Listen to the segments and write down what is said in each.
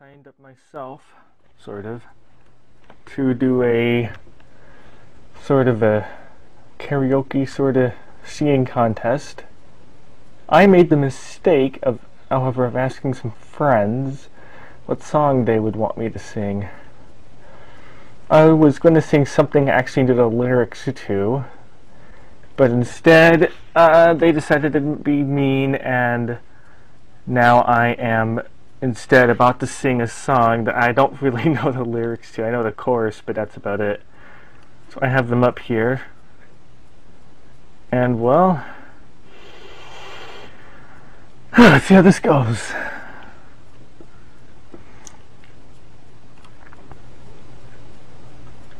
signed up myself, sort of, to do a sort of a karaoke sort of singing contest. I made the mistake of, however, of asking some friends what song they would want me to sing. I was going to sing something I actually knew the lyrics to, but instead uh, they decided to be mean and now I am instead about to sing a song that I don't really know the lyrics to. I know the chorus, but that's about it. So I have them up here. And well, let's see how this goes.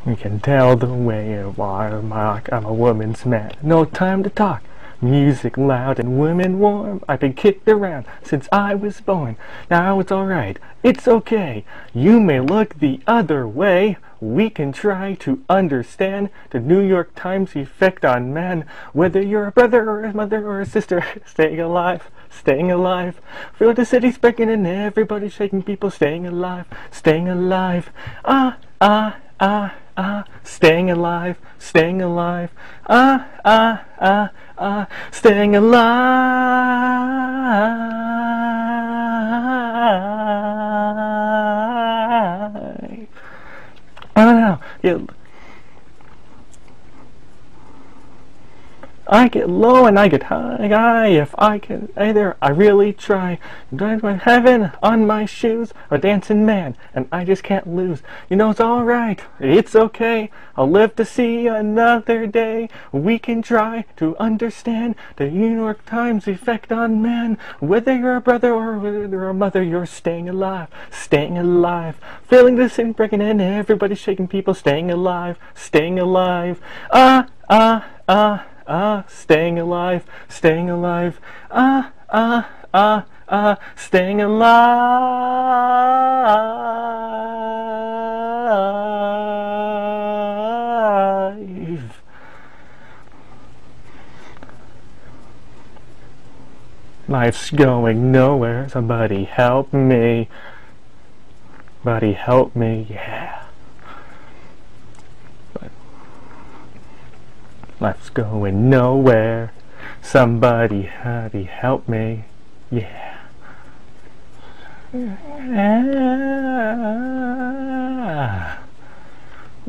You can tell the way a Mark. I'm a woman's man. No time to talk. Music loud and women warm. I've been kicked around since I was born. Now it's alright. It's okay. You may look the other way. We can try to understand the New York Times effect on man. Whether you're a brother or a mother or a sister, staying alive, staying alive. Feel the city breaking and everybody shaking, people staying alive, staying alive. Ah, ah, ah, ah, staying alive, staying alive. Ah, ah, ah, ah, staying alive. I don't know. Yeah. I get low and I get high, if I can either I really try. Drive my heaven on my shoes, a dancing man, and I just can't lose. You know it's alright, it's okay, I'll live to see another day. We can try to understand the New York Times effect on man. Whether you're a brother or whether you're a mother, you're staying alive, staying alive. Feeling the same breaking in, everybody's shaking people, staying alive, staying alive. Ah, ah, ah ah, staying alive, staying alive, ah, ah, ah, ah, staying alive. Life's going nowhere, somebody help me. Somebody help me, yeah. Life's going nowhere. Somebody, hurry, help me. Yeah.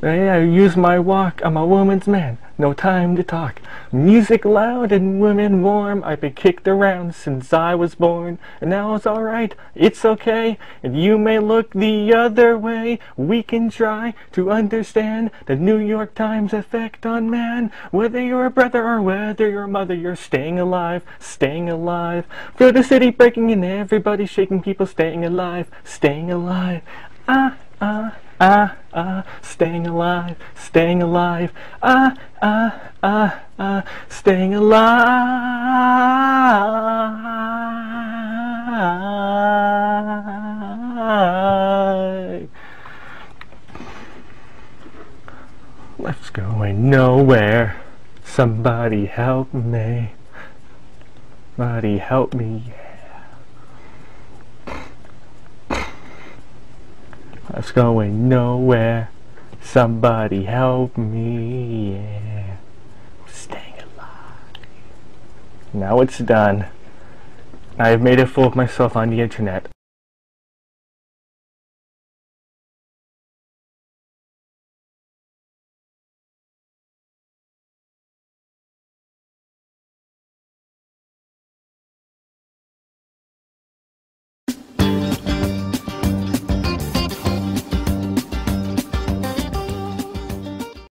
I use my walk, I'm a woman's man, no time to talk. Music loud and women warm, I've been kicked around since I was born. And now it's alright, it's okay, and you may look the other way. We can try to understand the New York Times effect on man. Whether you're a brother or whether you're a mother, you're staying alive, staying alive. Feel the city breaking and everybody shaking, people staying alive, staying alive. Ah, ah ah, ah, staying alive, staying alive, ah, ah, ah, ah, staying alive. Life's going nowhere. Somebody help me. Somebody help me. It's going nowhere. Somebody help me. Yeah. staying alive. Now it's done. I have made a fool of myself on the internet.